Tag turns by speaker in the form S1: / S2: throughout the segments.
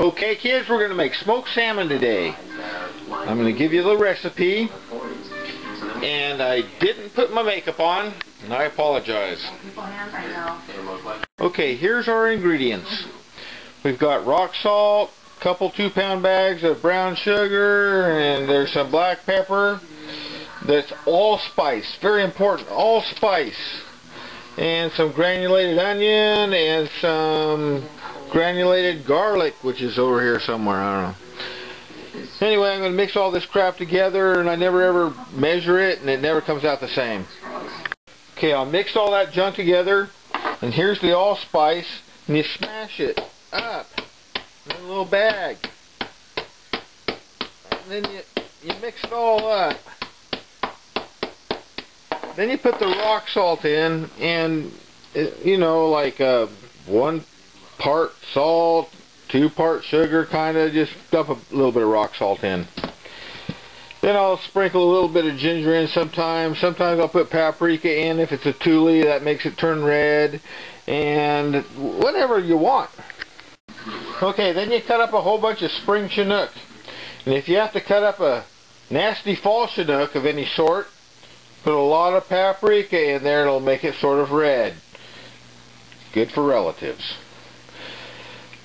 S1: Okay kids, we're going to make smoked salmon today. I'm going to give you the recipe. And I didn't put my makeup on, and I apologize. Okay, here's our ingredients. We've got rock salt, couple two pound bags of brown sugar, and there's some black pepper. That's allspice, very important, allspice. And some granulated onion and some granulated garlic, which is over here somewhere, I don't know. Anyway, I'm going to mix all this crap together, and I never ever measure it, and it never comes out the same. Okay, I'll mix all that junk together, and here's the allspice, and you smash it up in a little bag. And then you, you mix it all up. Then you put the rock salt in, and, uh, you know, like uh, one part salt, two part sugar, kind of just dump a little bit of rock salt in. Then I'll sprinkle a little bit of ginger in sometimes. Sometimes I'll put paprika in if it's a tule that makes it turn red. And whatever you want. Okay, then you cut up a whole bunch of spring chinook. And if you have to cut up a nasty fall chinook of any sort, put a lot of paprika in there. And it'll make it sort of red. Good for relatives.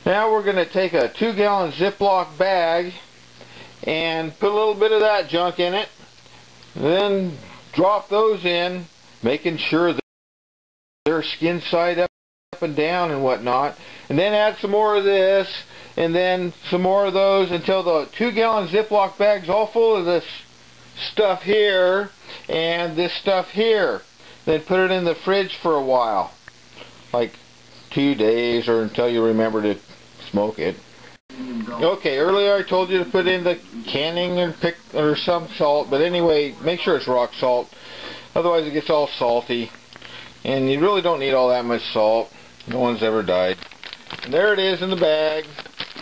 S1: Now we're going to take a two gallon Ziploc bag and put a little bit of that junk in it. Then drop those in, making sure that they're skin side up, and down and whatnot. And then add some more of this and then some more of those until the two gallon Ziploc bag's all full of this stuff here and this stuff here. Then put it in the fridge for a while. Like two days or until you remember to smoke it. Okay, earlier I told you to put in the canning or pick or some salt, but anyway, make sure it's rock salt. Otherwise it gets all salty. And you really don't need all that much salt. No one's ever died. And there it is in the bag.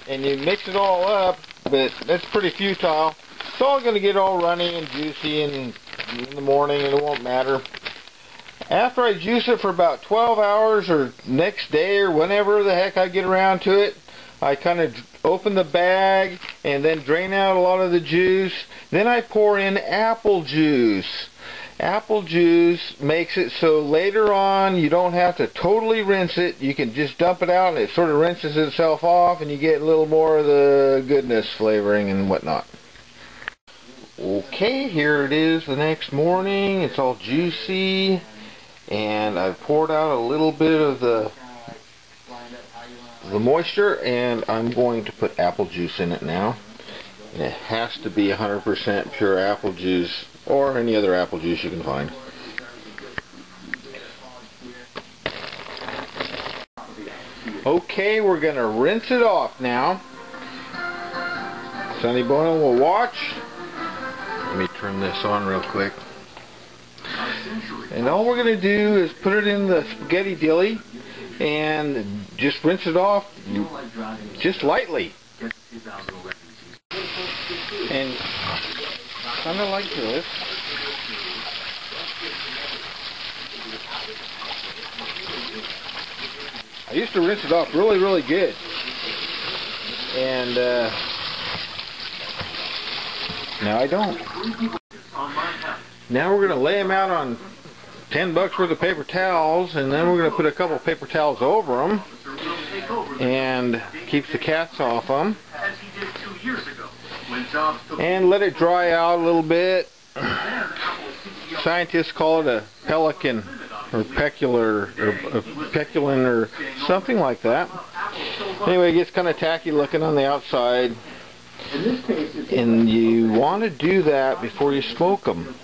S1: And you mix it all up, but that's pretty futile. It's all going to get all runny and juicy in, in the morning and it won't matter. After I juice it for about 12 hours or next day or whenever the heck I get around to it, I kind of open the bag and then drain out a lot of the juice. Then I pour in apple juice. Apple juice makes it so later on you don't have to totally rinse it. You can just dump it out and it sort of rinses itself off and you get a little more of the goodness flavoring and whatnot. Okay, here it is the next morning. It's all juicy and I've poured out a little bit of the the moisture and I'm going to put apple juice in it now. And it has to be 100% pure apple juice or any other apple juice you can find. Okay we're gonna rinse it off now. Sonny Bono will watch. Let me turn this on real quick. And all we're going to do is put it in the spaghetti dilly and just rinse it off just lightly. And kind of like this. I used to rinse it off really, really good. And uh, now I don't. Now we're going to lay them out on 10 bucks worth of paper towels and then we're going to put a couple paper towels over them and keeps the cats off them and let it dry out a little bit. Scientists call it a pelican or pecular or a peculin or something like that. Anyway it gets kind of tacky looking on the outside and you want to do that before you smoke them.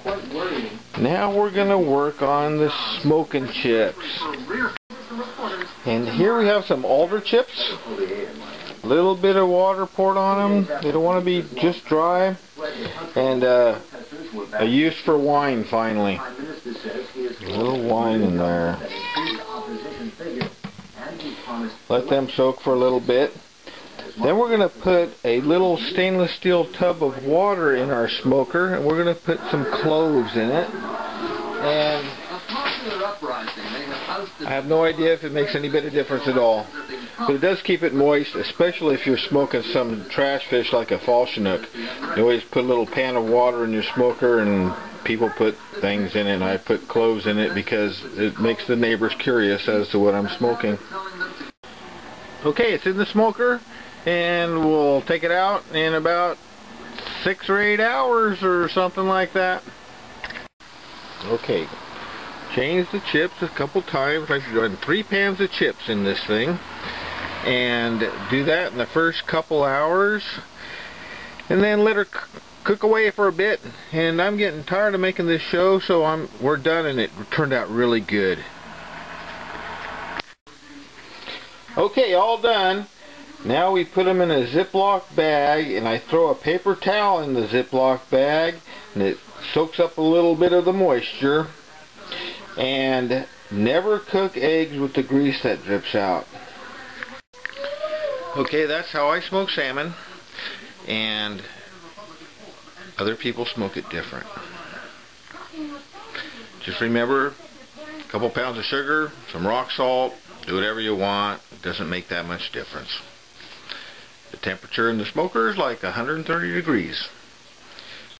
S1: Now we're going to work on the smoking chips. And here we have some alder chips. A little bit of water poured on them. They don't want to be just dry. And uh, a use for wine finally. A little wine in there. Let them soak for a little bit. Then we're going to put a little stainless steel tub of water in our smoker and we're going to put some cloves in it. And I have no idea if it makes any bit of difference at all. But it does keep it moist, especially if you're smoking some trash fish like a fall chinook. You always put a little pan of water in your smoker and people put things in it and I put cloves in it because it makes the neighbors curious as to what I'm smoking. Okay, it's in the smoker and we'll take it out in about six or eight hours or something like that. Okay, change the chips a couple times. I've done three pans of chips in this thing. And do that in the first couple hours. And then let her cook away for a bit. And I'm getting tired of making this show so I'm we're done and it turned out really good. Okay all done now we put them in a Ziploc bag and I throw a paper towel in the Ziploc bag and it soaks up a little bit of the moisture and never cook eggs with the grease that drips out okay that's how I smoke salmon and other people smoke it different. Just remember, a couple pounds of sugar, some rock salt, do whatever you want. It doesn't make that much difference. The temperature in the smoker is like 130 degrees.